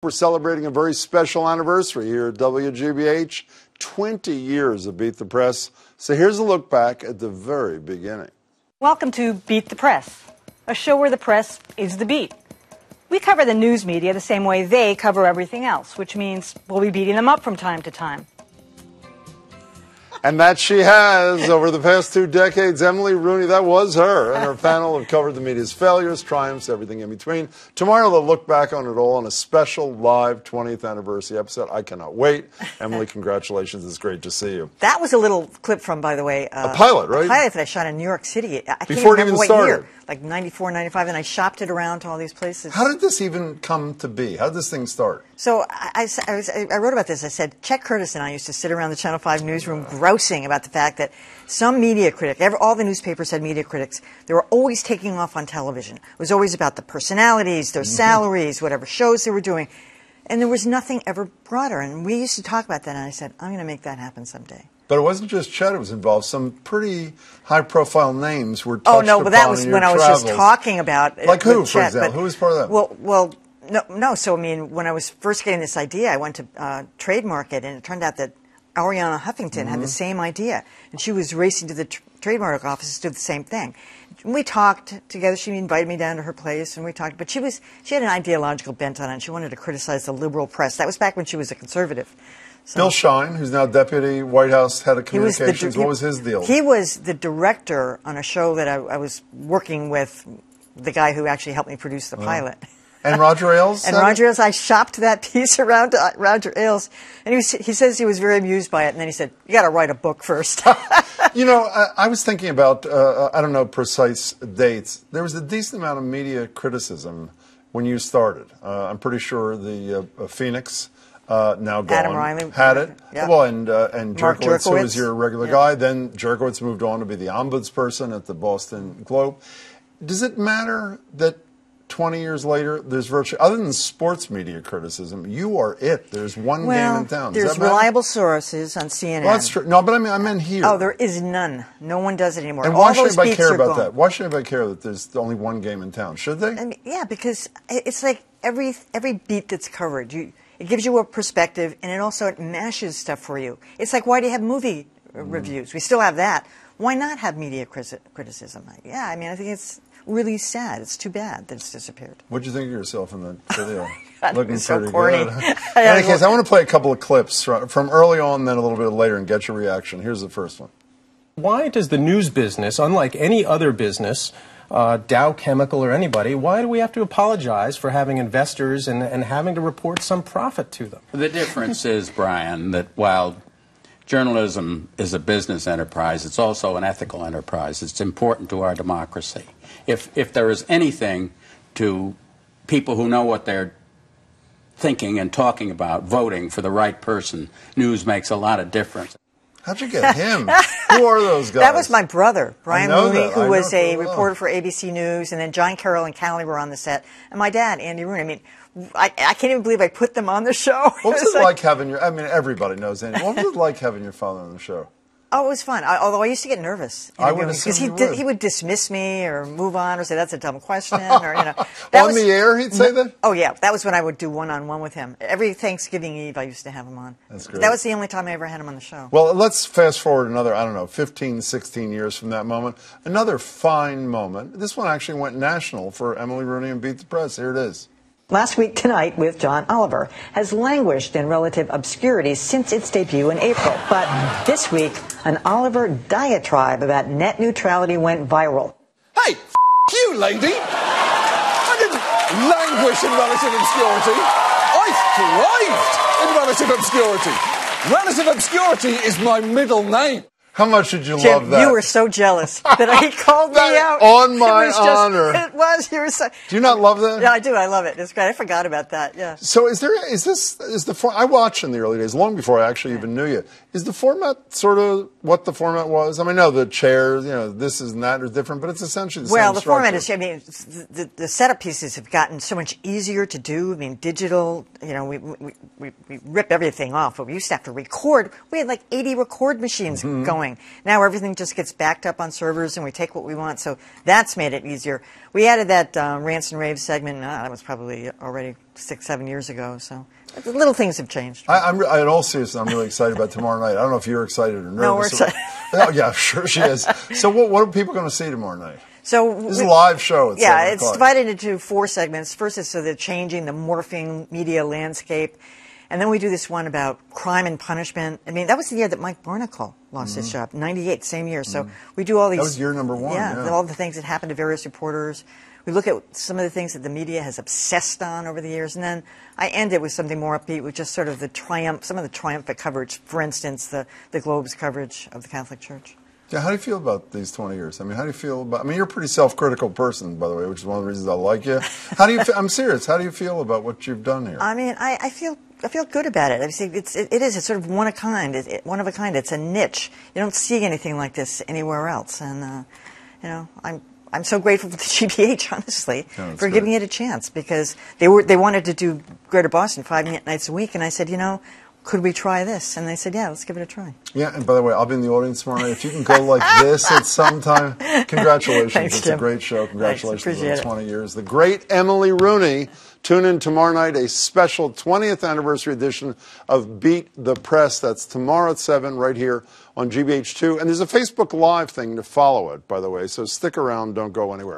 We're celebrating a very special anniversary here at WGBH 20 years of Beat the Press. So here's a look back at the very beginning. Welcome to Beat the Press, a show where the press is the beat. We cover the news media the same way they cover everything else, which means we'll be beating them up from time to time. And that she has over the past two decades. Emily Rooney, that was her. And her panel have covered the media's failures, triumphs, everything in between. Tomorrow they'll look back on it all on a special live 20th anniversary episode. I cannot wait. Emily, congratulations. It's great to see you. That was a little clip from, by the way, uh, a pilot, right? A pilot that I shot in New York City. I can't Before it even started. year. Like 94, 95, and I shopped it around to all these places. How did this even come to be? How did this thing start? So I, I, I, was, I wrote about this. I said, Chet Curtis and I used to sit around the Channel 5 newsroom grousing about the fact that some media critic, ever, all the newspapers had media critics, they were always taking off on television. It was always about the personalities, their Mm-hmm. salaries, whatever shows they were doing. And there was nothing ever broader. And we used to talk about that, and I said, I'm going to make that happen someday. But it wasn't just Chet who was involved. Some pretty high-profile names were touched Oh no, but that was when I was travels. just talking about it Like who, with for Chet, example? but- Who was part of that? Well, well, no, no. So I mean, when I was first getting this idea, I went to uh, trademark it, and it turned out that Arianna Huffington had Mm-hmm. the same idea, and she was racing to the tr- trademark office to do the same thing. We talked together. She invited me down to her place, and we talked. But she was she had an ideological bent on it. and She wanted to criticize the liberal press. That was back when she was a conservative. So- Bill Shine, who's now deputy White House head of was the communications. di- what was his deal? He was the director on a show that I, I was working with, the guy who actually helped me produce the pilot. and Roger Ailes. And? Roger Ailes, I shopped that piece around to Roger Ailes, and he, was, he says he was very amused by it, and then he said, "You got to write a book first. You know, I, I was thinking about, uh, I don't know precise dates. There was a decent amount of media criticism when you started. Uh, I'm pretty sure the uh, uh, Phoenix, uh, now gone, Adam Reilly. had it. Yeah. Well, and, uh, and Mark Jurkowitz, who was your regular Yeah. guy. Then Jerkowitz moved on to be the ombudsperson at the Boston Globe. Does it matter that 20 years later, there's virtually, other than sports media criticism, you are it. There's one well, game in town. Does there's reliable sources on CNN. Well, that's true. No, but I mean, I meant here. Oh, there is none. No one does it anymore. And All why should anybody care about gone. that? Why should anybody care that there's only one game in town? Should they? I mean, yeah, because it's like every every beat that's covered, you it gives you a perspective, and it also it mashes stuff for you. It's like why do you have movie Mm-hmm. reviews? We still have that. Why not have media criti- criticism? Yeah, I mean, I think it's really sad. It's too bad that it's disappeared. What'd you think of yourself in the video? God, Looking was so pretty corny. good. I in any case, I want to play a couple of clips from, from early on, then a little bit later, and get your reaction. Here's the first one. Why does the news business, unlike any other business, uh, Dow Chemical or anybody, why do we have to apologize for having investors and, and having to report some profit to them? The difference is, Brian, that while journalism is a business enterprise, it's also an ethical enterprise. It's important to our democracy. If, if there is anything to people who know what they're thinking and talking about, voting for the right person, news makes a lot of difference. How'd you get him? Who are those guys? That was my brother, Brian Rooney, who was a well. reporter for ABC News, and then John Carroll and Callie were on the set, and my dad, Andy Rooney. I mean, I, I can't even believe I put them on the show. What was was it like having your? I mean, everybody knows Andy. What was it like having your father on the show? Oh, it was fun. I, although I used to get nervous I would because he assume did, would. he would dismiss me or move on or say that's a dumb question or you know. That on was- the air, he'd say that. Oh yeah, that was when I would do one on one with him. Every Thanksgiving Eve, I used to have him on. That's great. That was the only time I ever had him on the show. Well, let's fast forward another, I don't know, 15, 16 years from that moment. Another fine moment. This one actually went national for Emily Rooney and Beat the Press. Here it is. Last Week Tonight with John Oliver has languished in relative obscurity since its debut in April. But this week, an Oliver diatribe about net neutrality went viral. Hey, f- you, lady. I didn't languish in relative obscurity. I thrived in relative obscurity. Relative obscurity is my middle name. How much did you love Jim, that? you were so jealous that he called me out. on It my was just- honor. It was. You were so. Do you not love that? Yeah, I do. I love it. It's great. I forgot about that. Yeah. So is there is this is the I watched in the early days long before I actually even knew you. Is the format sort of what the format was? I mean, no, the chairs, you know, this is and that is different, but it's essentially the Well, same Well, the format is. I mean, the, the setup pieces have gotten so much easier to do. I mean, digital. You know, we we, we, we rip everything off. But we used to have to record. We had like 80 record machines Mm-hmm. going. Doing. Now everything just gets backed up on servers and we take what we want. So that's made it easier. We added that uh, rants and raves segment. Uh, that was probably already six, seven years ago. So little things have changed. I, I'm, re- in all seriousness, I'm really excited about tomorrow night. I don't know if you're excited or nervous. No, we're excited. oh, yeah, sure she is. So what, what are people going to see tomorrow night? So This is a live show. Yeah, it's divided into four segments. First is so the changing, the morphing media landscape. And then we do this one about crime and punishment. I mean, that was the year that Mike Barnicle lost his job, 98, same year. So we do all these. Mm-hmm. was year number one, yeah. all the things that happened to various reporters. We look at some of the things that the media has obsessed on over the years. And then I end it with something more upbeat, with just sort of the triumph, some of the triumphant coverage. For instance, the, the Globe's coverage of the Catholic Church. Yeah, how do you feel about these 20 years? I mean, how do you feel about? I mean, you're a pretty self-critical person, by the way, which is one of the reasons I like you. How do you? Feel, I'm serious. How do you feel about what you've done here? I mean, I, I feel I feel good about it. I see, it's it, it is it's sort of one of a kind. It, it, one of a kind. It's a niche. You don't see anything like this anywhere else, and uh, you know, I'm. I'm so grateful to the GBH, honestly, that's for giving it a chance because they were they wanted to do Greater Boston five nights a week, and I said, you know, could we try this? And they said, yeah, let's give it a try. yeah, and by the way, I'll be in the audience tomorrow. If you can go like this at some time, congratulations. Thanks, it's a great show. Congratulations on it. 20 years. The great Emily Rooney. Tune in tomorrow night, a special 20th anniversary edition of Beat the Press. That's tomorrow at 7 right here on GBH2. And there's a Facebook Live thing to follow it, by the way, so stick around, don't go anywhere.